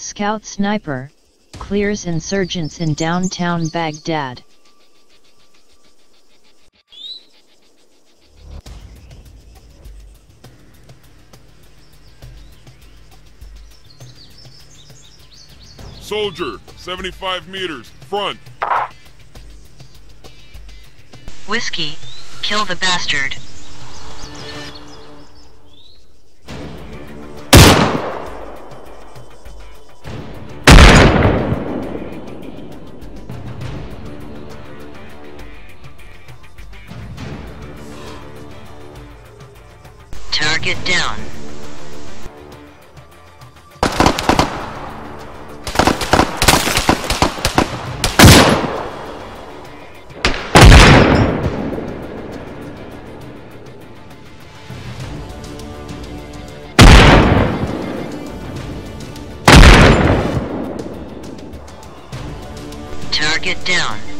Scout Sniper, clears insurgents in downtown Baghdad. Soldier, 75 meters, front. Whiskey, kill the bastard. Target down. Target down.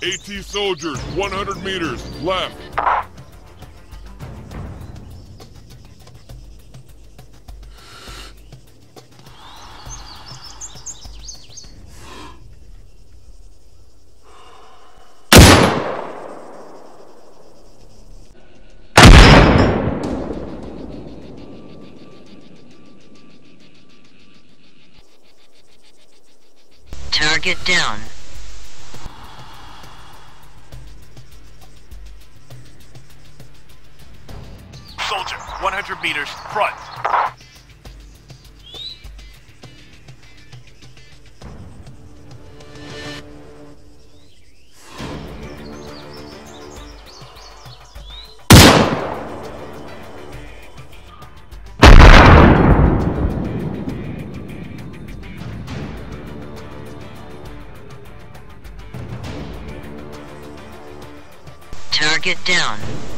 AT soldiers, 100 meters, left. Target down. Soldier, 100 meters, front. Target down.